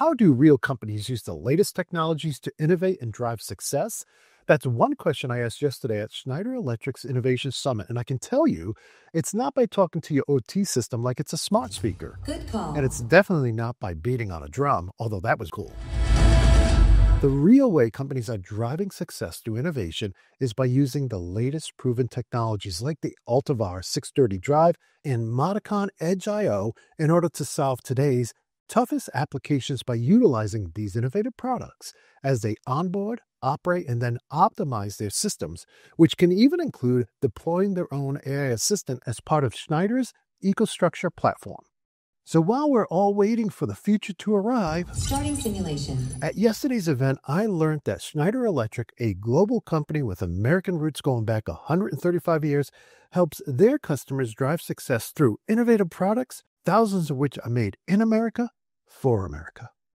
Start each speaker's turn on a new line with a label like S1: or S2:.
S1: How do real companies use the latest technologies to innovate and drive success? That's one question I asked yesterday at Schneider Electric's Innovation Summit, and I can tell you it's not by talking to your OT system like it's a smart speaker.
S2: Good call.
S1: And it's definitely not by beating on a drum, although that was cool. The real way companies are driving success through innovation is by using the latest proven technologies like the Altivar 630 drive and Modicon Edge IO in order to solve today's toughest applications by utilizing these innovative products as they onboard, operate, and then optimize their systems, which can even include deploying their own AI assistant as part of Schneider's EcoStruxure platform. So while we're all waiting for the future to arrive,
S2: Starting simulation.
S1: at yesterday's event, I learned that Schneider Electric, a global company with American roots going back 135 years, helps their customers drive success through innovative products, thousands of which are made in America for America.